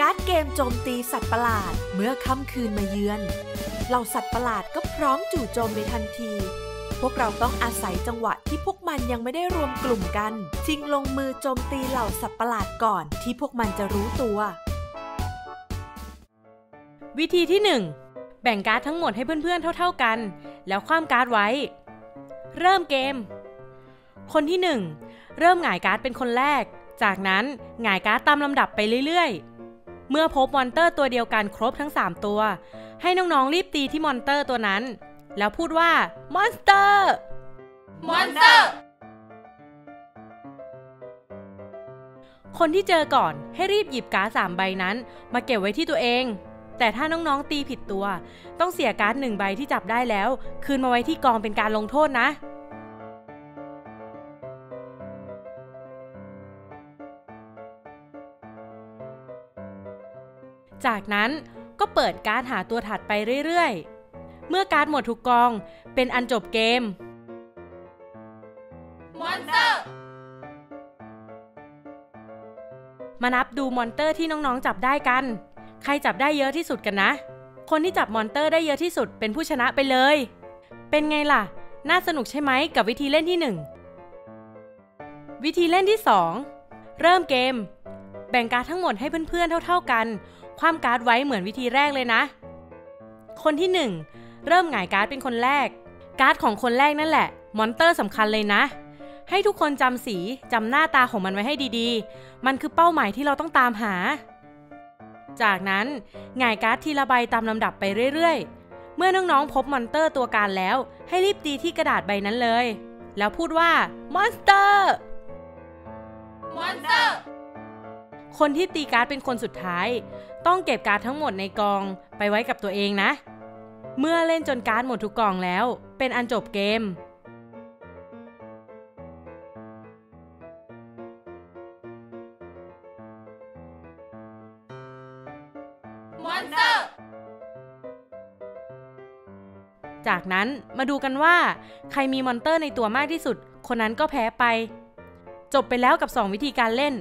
การ์ดเกมโจมตีสัตว์ประหลาดเมื่อค่ำคืนมาเยือน เหล่าสัตว์ประหลาดก็พร้อมจู่โจมในทันที พวกเราต้องอาศัยจังหวะที่พวกมันยังไม่ได้รวมกลุ่มกันชิงลงมือโจมตีเหล่าสัตว์ประหลาดก่อนที่พวกมันจะรู้ตัว วิธีที่ 1 แบ่งการ์ดทั้งหมดให้เพื่อนๆเท่า ๆกัน แล้วคว่ำการ์ดไว้ เริ่มเกม คนที่ 1 เริ่มหงายการ์ดเป็นคนแรก จากนั้นหงายการ์ดตามลำดับไปเรื่อยๆ เมื่อพบ monster ตัวเดียวกันครบทั้ง 3 ตัว ให้น้องๆรีบตีที่ monster ตัวนั้น แล้วพูดว่า monster monster คนที่เจอก่อนให้รีบหยิบการ์ดสามใบนั้น มาเก็บไว้ที่ตัวเอง แต่ถ้าน้องๆตีผิดตัว ต้องเสียการ์ดหนึ่งใบที่จับได้แล้ว คืนมาไว้ที่กองเป็นการลงโทษนะ จากนั้นก็เปิดการ์ดหาตัวถัดไปเรื่อยๆ เมื่อการ์ดหมดทุกกองเป็นอันจบเกม monster มานับดู monster ที่น้องๆจับได้กัน ใครจับได้เยอะที่สุดกันนะ คนที่จับ monster ได้เยอะที่สุดเป็นผู้ชนะไปเลย เป็นไงล่ะ น่าสนุกใช่ไหมกับวิธีเล่นที่ 1 วิธีเล่นที่ 2 เริ่มเกม แบ่งการ์ดทั้งหมดให้เพื่อนๆเท่า ๆกัน คว่ำการ์ดไว้เหมือนวิธีแรกเลยนะ คนที่ 1 เริ่มหงายการ์ดเป็นคนแรก การ์ดของคนแรกนั่นแหละ monster สำคัญเลยนะ ให้ทุกคนจำสีจำหน้าตาของมันไว้ให้ดีๆ มันคือเป้าหมายที่เราต้องตามหา จากนั้นหงายการ์ดทีละใบตามลำดับไปเรื่อยๆ เมื่อน้องๆพบ monster ตัวการแล้ว ให้รีบตีที่กระดาษใบนั้นเลย แล้วพูดว่า monster monster คนที่ตีการ์ดเป็นคนสุดท้าย ต้องเก็บการ์ดทั้งหมดในกองไปไว้กับตัวเองนะ เมื่อเล่นจนการ์ดหมดทุกกองแล้ว เป็นอันจบเกม monster จากนั้นมาดูกันว่า ใครมีมอนเตอร์ในตัวมากที่สุด คนนั้นก็แพ้ไป จบไปแล้วกับ 2 วิธีการเล่น